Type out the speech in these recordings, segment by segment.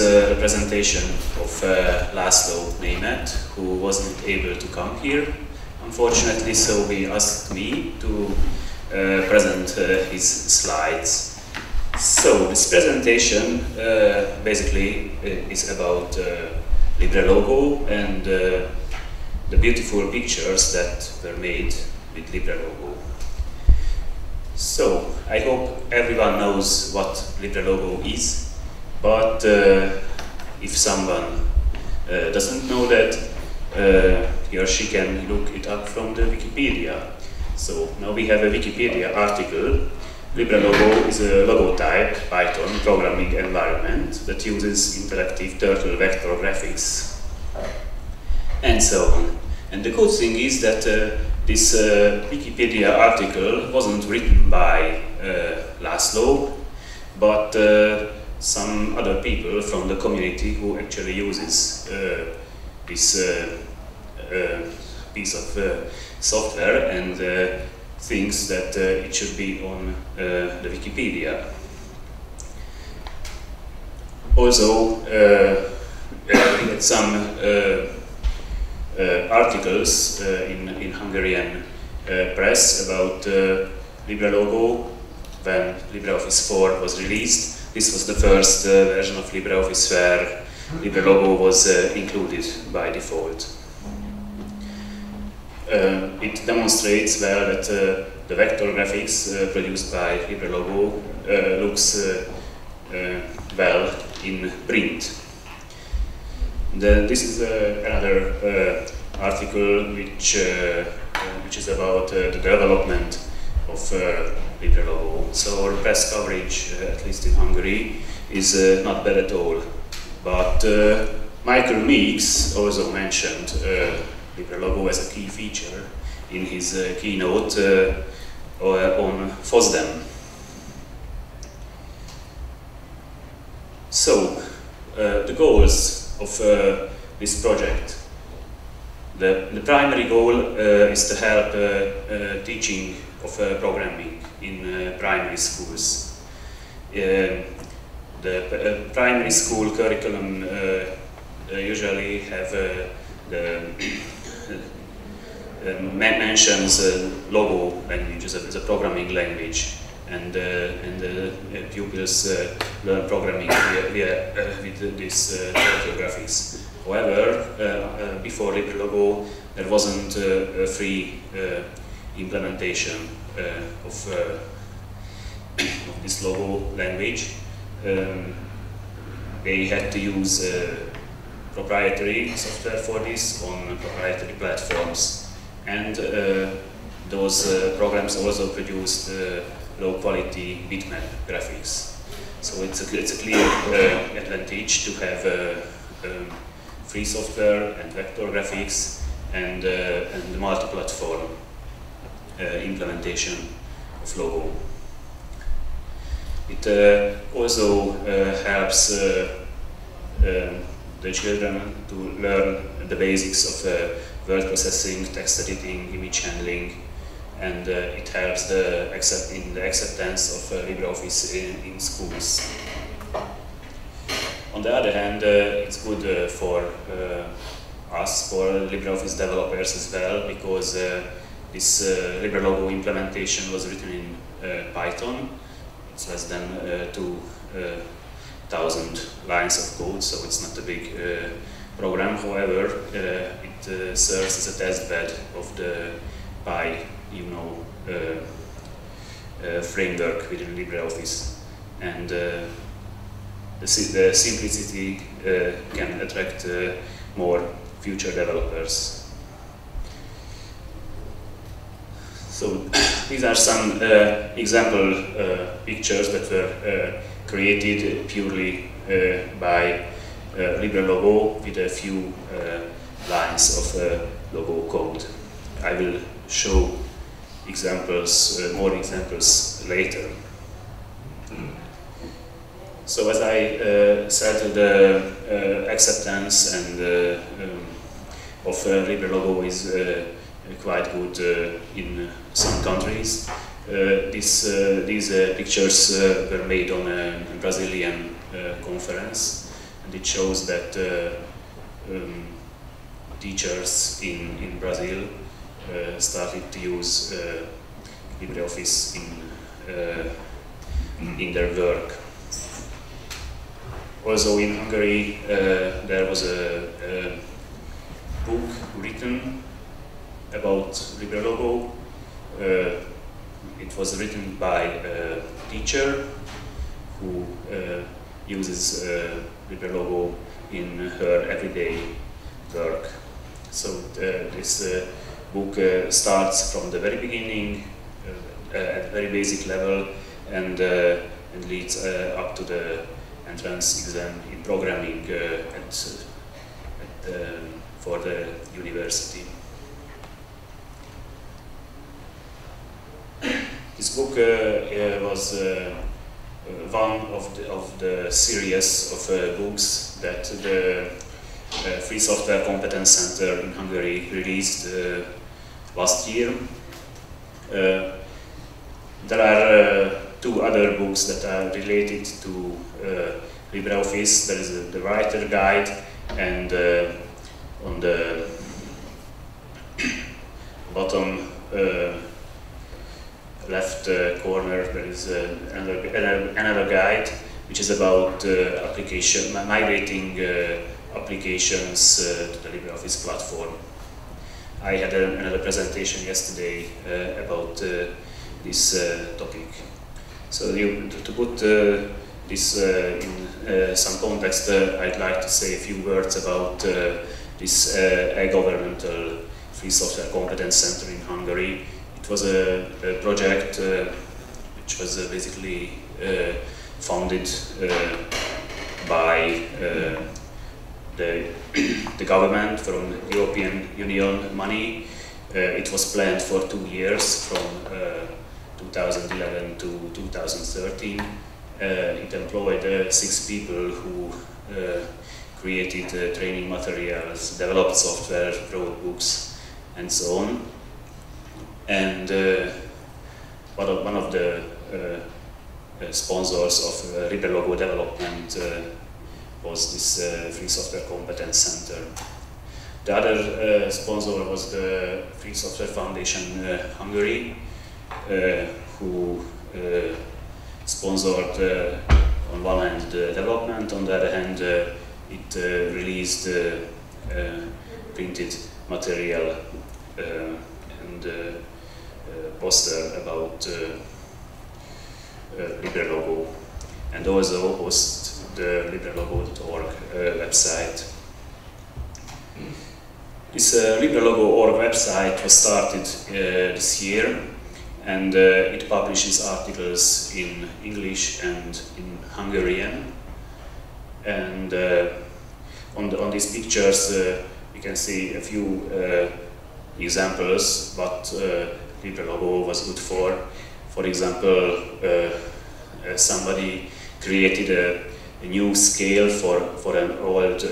a representation of uh, Laszlo Németh, who wasn't able to come here, unfortunately, so he asked me to uh, present uh, his slides. So this presentation uh, basically uh, is about uh, LibreLogo and the beautiful pictures that were made with LibreLogo. So, I hope everyone knows what LibreLogo is, but uh, if someone uh, doesn't know that, uh, he or she can look it up from the Wikipedia. So, now we have a Wikipedia article. LibreLogo is a logo type Python programming environment that uses interactive turtle vector graphics and so on. And the good thing is that uh, this uh, Wikipedia article wasn't written by uh, Laszlo, but some other people from the community who actually uses uh, this uh, piece of software and thinks that it should be on the Wikipedia. Also, we had some uh, articles uh, in, in Hungarian uh, press about LibreLogo when LibreOffice 4 was released. This was the first version of LibreOffice where LibreLogo was included by default. Uh, it demonstrates well that uh, the vector graphics uh, produced by LibreLogo looks well in print. Then this is uh, another uh, article which uh, which is about the development of LibreLogo. So our press coverage, at least in Hungary, is not bad at all. But Michael Meeks also mentioned LibreLogo as a key feature in his uh, keynote uh, on FOSDEM. So, uh, the goals of uh, this project. The, the primary goal uh, is to help uh, teaching of uh, programming in uh, primary schools. Um, the uh, primary school curriculum usually have the mentions Logo language as a, programming language and uh, and uh, pupils uh, learn programming via, via with this uh, graphics. However, before LibreLogo, there wasn't a free implementation of, of this logo language. Um, they had to use proprietary software for this on proprietary platforms. And uh, those uh, programs also produced uh, low quality bitmap graphics. So it's a, it's a clear uh, advantage to have uh, um, free software and vector graphics and, uh, and multi-platform uh, implementation of Logo. It uh, also helps um, the children to learn the basics of word processing, text editing, image handling, and uh, it helps the accept in the acceptance of uh, LibreOffice in, in, schools. On the other hand, uh, it's good for us, for LibreOffice developers as well, because this uh, LibreLogo implementation was written in uh, Python. It's less than uh, 2,000 lines of code, so it's not a big program. However, it serves as a test bed of the Py you know, uh, uh, framework within LibreOffice. And uh, the, the, simplicity can attract more future developers. So these are some uh, example uh, pictures that were uh, created purely by LibreLogo with a few lines of logo code. I will show examples, uh, more examples later. So as I uh, said, the uh, acceptance and um, of uh, LibreLogo is uh, quite good uh, in uh, some countries. Uh, this, these pictures were made on a Brazilian conference. and it shows that um, teachers in, in Brazil started to use LibreOffice in, in their work. Also in Hungary, uh, there was a, a, book written about LibreLogo. Uh, it was written by a teacher who uh, uses uh, LibreLogo in her everyday work. So uh, this uh, book starts from the very beginning, at a very basic level, and, and leads up to the entrance exam in programming uh, at, at um, for the university. This book uh, was uh, one of the, of the series of books that the Free Software Competence Center in Hungary released last year. there are two other books that are related to uh, LibreOffice. There is a, the writer guide and uh, on the bottom uh, left uh, corner there is uh, another, guide which is about uh, application, migrating applications to the LibreOffice platform. I had a, another presentation yesterday about this topic. So you, to, to put uh, this uh, in uh, some context, I'd like to say a few words about this a-governmental free software competence center in Hungary. It was a, a project which was basically founded by the, the government from European Union money. Uh, it was planned for two years from uh, 2011 to 2013. Uh, it employed uh, six people who uh, created training materials, developed software, wrote books, and so on. And one of, one of the sponsors of uh, LibreLogo development was this Free Software Competence Center. The other uh, sponsor was the Free Software Foundation uh, Hungary, uh, who uh, sponsored uh, on one hand the development, on the other hand it released printed material and poster about LibreLogo and also host the LibreLogo.org website. This uh, LibreLogo.org website was started uh, this year and uh, it publishes articles in English and in Hungarian. And uh, on, the, on these pictures uh, you can see a few examples what LibreLogo was good for. For example, somebody created a, a, new scale for, for an old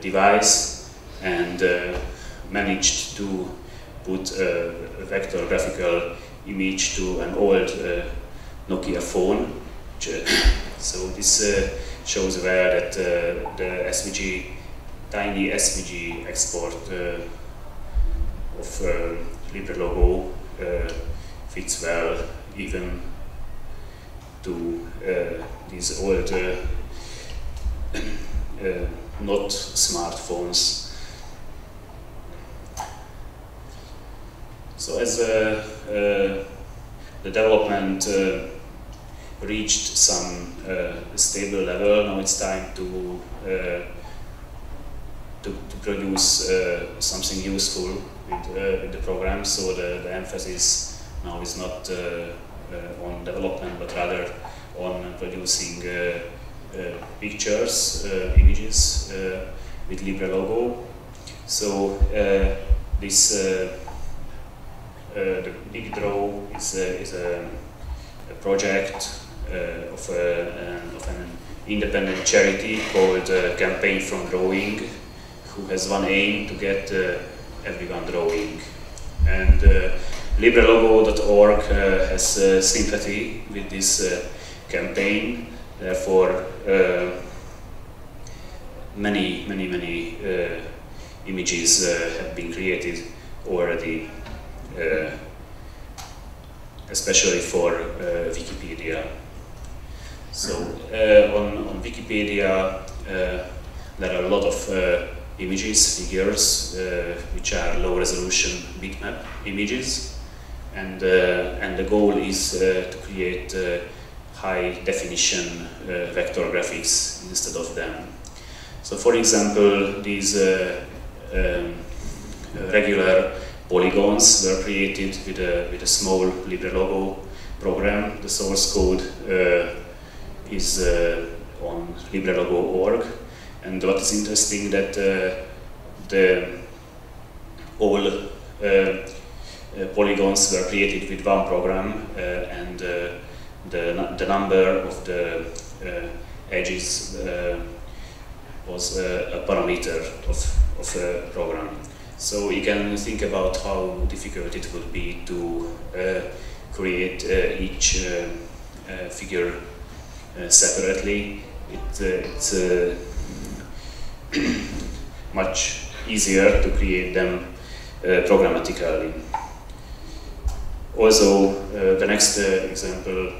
device and managed to put a, vector graphical image to an old uh, Nokia phone. so this uh, shows where that uh, the SVG, tiny SVG export of uh, LibreLogo fits well even to these old not smartphones. So as uh, uh, the development uh, reached some stable level, now it's time to to, to, produce something useful with, uh, with, the program. So the, the emphasis now is not uh, uh, on development, but rather on producing pictures, images with LibreLogo. So this uh, the Big Draw is a, is a, a project uh, of, a, of, an independent charity called uh, Campaign for Drawing, who has one aim to get everyone drawing. And LibreLogo.org uh, has uh, sympathy with this uh, campaign. Therefore, many, many, many uh, images uh, have been created already, uh, especially for uh, Wikipedia. So on, on Wikipedia, there are a lot of images, figures, which are low resolution bitmap images. And, and the goal is to create high definition uh, vector graphics instead of them. So for example, these uh, um, regular polygons were created with a, with a small LibreLogo program. The source code uh, is uh, on LibreLogo.org. And what is interesting that uh, the all uh, uh, polygons were created with one program and the, the number of the edges was a parameter of, of a program. So you can think about how difficult it would be to uh, create uh, each uh, uh figure uh, separately. It, uh, it's much easier to create them uh, programmatically. Also, uh, the next uh, example,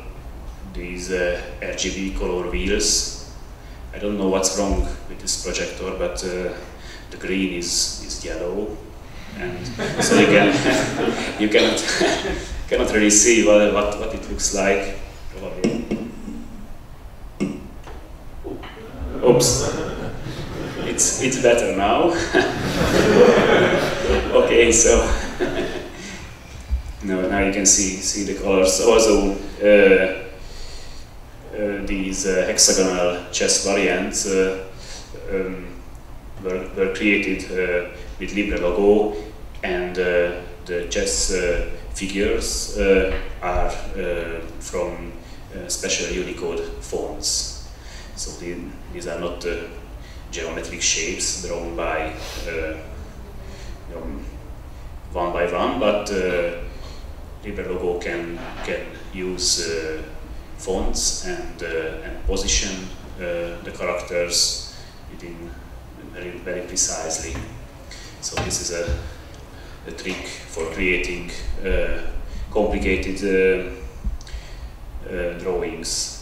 these RGB color wheels. I don't know what's wrong with this projector, but the green is, is yellow and so you can you cannot cannot really see what, what, what it looks like probably oops it's it's better now okay so now, now you can see see the colors also uh, uh, these uh, hexagonal chess variants uh, um, were, were created uh, with LibreLogo and uh, the chess figures are from special Unicode fonts. So the, these are not geometric shapes drawn by you know, one by one, but uh, LibreLogo can can use uh, fonts and uh, and position uh, the characters within very, very precisely. So this is a, a trick for creating uh, complicated uh, drawings.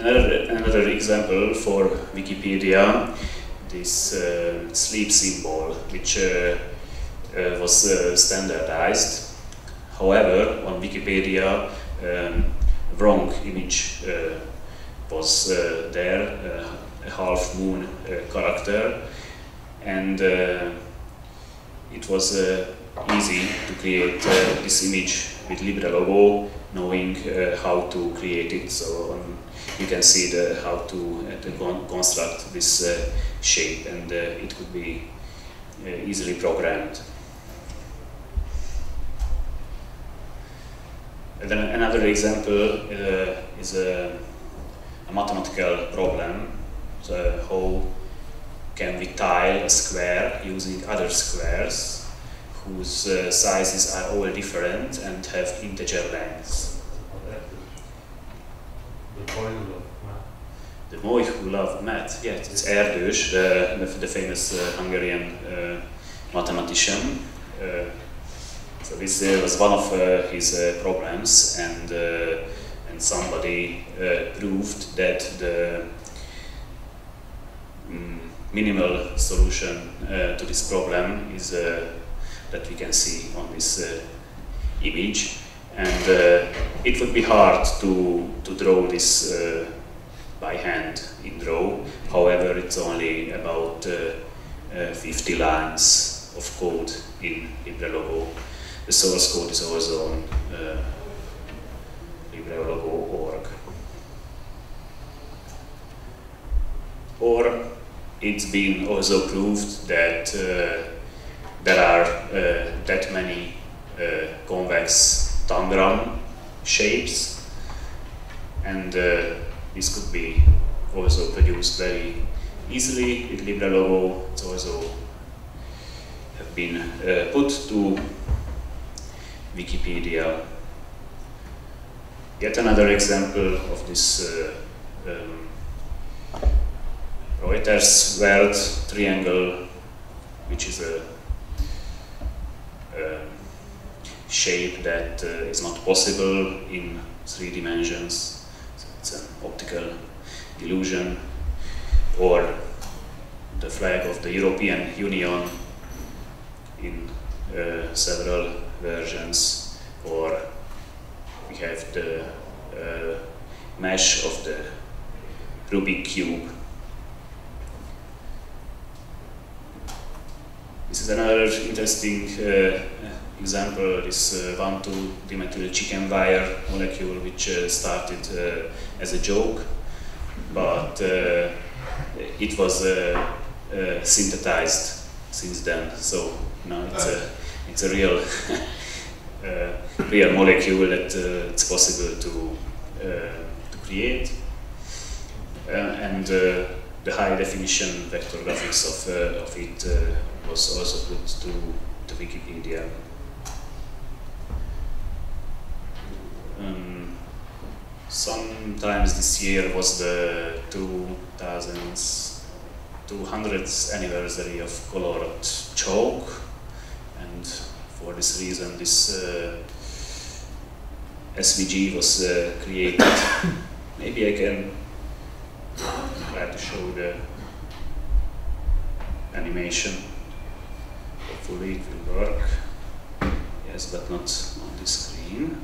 Another, another example for Wikipedia, this uh, sleep symbol, which uh, was standardized. However, on Wikipedia, um, wrong image was there, a half moon uh, character and uh, it was uh, easy to create this image with LibreLogo knowing uh, how to create it. So um, you can see the, how to, uh, to con construct this uh, shape and it could be easily programmed. And then another example uh, is a, a, mathematical problem. So how can we tile a square using other squares whose uh, sizes are all different and have integer lengths? The boy who loved math. The boy who loved math, yes, it's Erdős, the, the famous uh, Hungarian uh, mathematician. Uh, so this uh, was one of uh, his problems and and somebody proved that the minimal solution uh, to this problem is uh, that we can see on this uh, image. And it would be hard to, to draw this by hand in draw. However, it's only about 50 lines of code in LibreLogo. The source code is also on uh, LibreLogo.org. Or it's been also proved that uh, there are uh, that many uh, convex tangram shapes and this could be also produced very easily with LibreLogo. It's also have been uh, put to Wikipedia. Yet another example of this uh, um, Reutersvärd triangle, which is a shape that uh, is not possible in three dimensions. So it's an optical illusion. Or the flag of the European Union in uh, several versions. Or we have the uh, mesh of the Rubik cube This is another interesting uh, example, this uh, 1,2-dimethyl chicken wire molecule which uh, started uh, as a joke, but uh, it was uh, synthesized since then. So now it's a, it's a real, real molecule that it's possible to, to create. and the high definition vector graphics of, of it was also put to, to Wikipedia. Sometimes this year was the 2000th, 200th anniversary of colored chalk, and for this reason, this uh, SVG was uh, created. Maybe I can try to show the animation hopefully it will work. Yes, but not on the screen.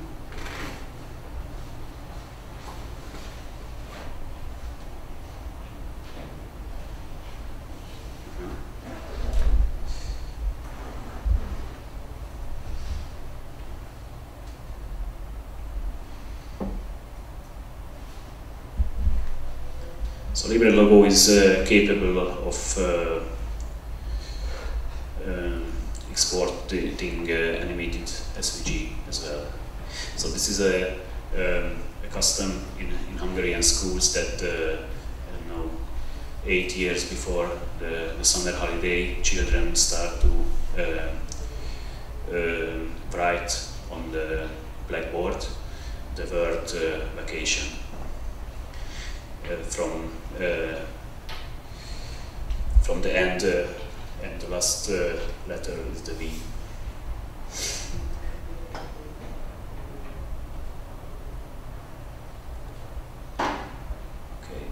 So Libre Logo is uh, capable of uh, exporting uh, animated SVG as well. So this is a, um, a custom in, in Hungarian schools that, uh, I don't know, eight years before the, the summer holiday, children start to uh, uh write on the blackboard the word uh, vacation uh, Uh, from uh, from the end uh, and the last uh, letter is the V. Okay.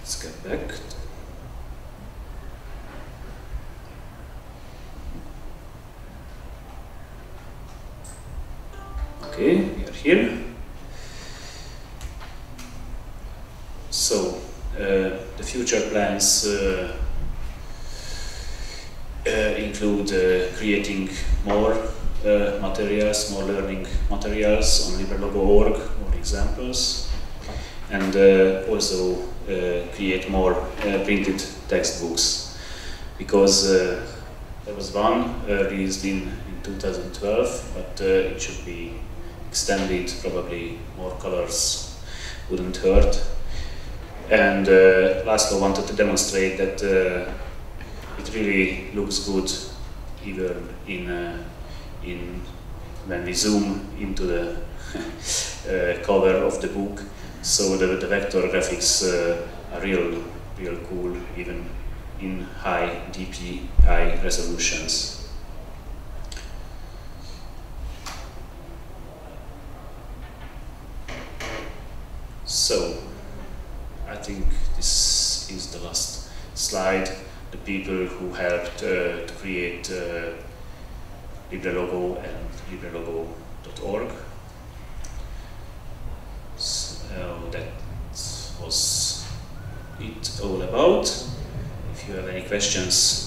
Let's get back. Okay, we are here. So uh, the future plans uh, uh, include uh, creating more uh, materials, more learning materials on LibreLogo.org, more examples, and uh, also create more printed textbooks because there was one released in, in 2012, but it should be extended, probably more colors wouldn't hurt. And uh, Laszlo wanted to demonstrate that uh, it really looks good even in, uh, in when we zoom into the uh, cover of the book. So the, the vector graphics uh, are real, real cool even in high DPI resolutions. So I think this is the last slide. The people who helped uh, to create uh, LibreLogo and LibreLogo.org. So that was it all about. If you have any questions,